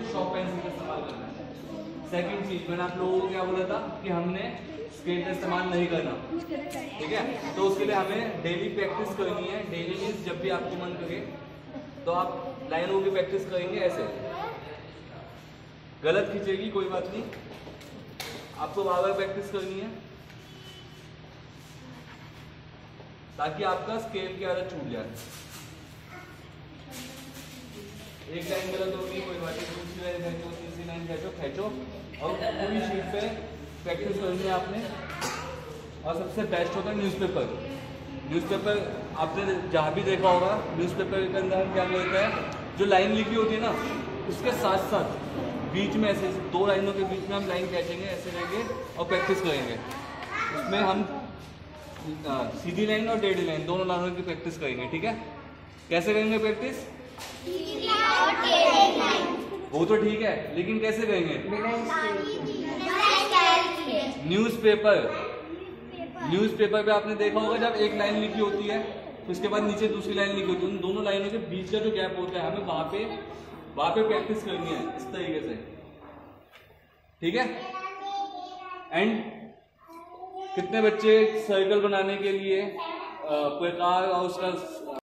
आपको sharp pencil का इस्तेमाल करना है। सेकंड चीज़, मैंने आप लोगों को क्या बोला था कि हमने स्केल का इस्तेमाल नहीं करना। ठीक है? तो उसके लिए हमें डेली प्रैक्टिस करनी है। डेली मीन्स जब भी आपको मन करे तो आप लाइनों की प्रैक्टिस करेंगे ऐसे। गलत खींचेगी, कोई बात नहीं। आपको बार बार प्रैक्टिस करनी है। ताकि आपका स्केल की आदत छूट जाए। एक लाइन गलत होगी, कोई बात नहीं दूसरी लाइन खींचो तीसरी लाइन खींचो खींचो और पूरी शीट पे प्रैक्टिस करनी है आपने। और सबसे बेस्ट होता है न्यूज़पेपर न्यूज़पेपर आपने जहाँ भी देखा होगा न्यूज़पेपर के अंदर क्या करते हैं, जो लाइन लिखी होती है ना, उसके साथ साथ बीच में ऐसे, दो लाइनों के बीच में हम लाइन खींचेंगे ऐसे रहेंगे और प्रैक्टिस करेंगे। उसमें हम सीधी लाइन और टेढ़ी लाइन दोनों लाइनों की प्रैक्टिस करेंगे, ठीक है? कैसे करेंगे प्रैक्टिस वो तो ठीक है, लेकिन कैसे कहेंगे न्यूज़ पेपर न्यूज़पेपर न्यूज़पेपर पे आपने देखा होगा जब एक लाइन लिखी होती है, उसके बाद नीचे दूसरी लाइन लिखी होती है। उन दोनों लाइनों के बीच का जो गैप होता है, हमें वहाँ पे वहाँ पे प्रैक्टिस करनी है, इस तरीके से। ठीक है? एंड कितने बच्चे सर्कल बनाने के लिए प्रकार और उसका